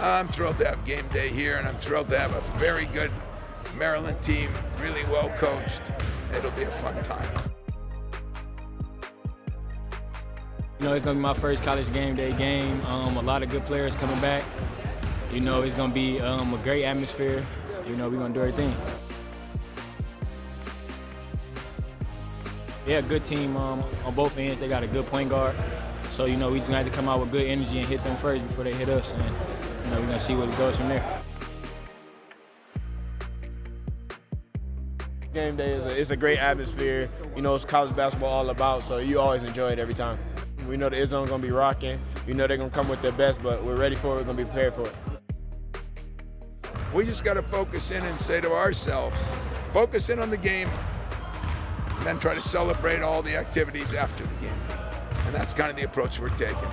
I'm thrilled to have game day here, and I'm thrilled to have a very good Maryland team, really well coached. It'll be a fun time. You know, it's going to be my first college game day game. Um, a lot of good players coming back. You know, it's going to be um, a great atmosphere. You know, we're going to do everything. Yeah, good team um, on both ends. They got a good point guard. So, you know, we just have to come out with good energy and hit them first before they hit us. And, you know, we're going to see where it goes from there. Game day is a, it's a great atmosphere. You know, it's college basketball all about, so you always enjoy it every time. We know the Izzone's going to be rocking. We know they're going to come with their best, but we're ready for it. We're going to be prepared for it. We just got to focus in and say to ourselves, focus in on the game, and then try to celebrate all the activities after the game. And that's kind of the approach we're taking.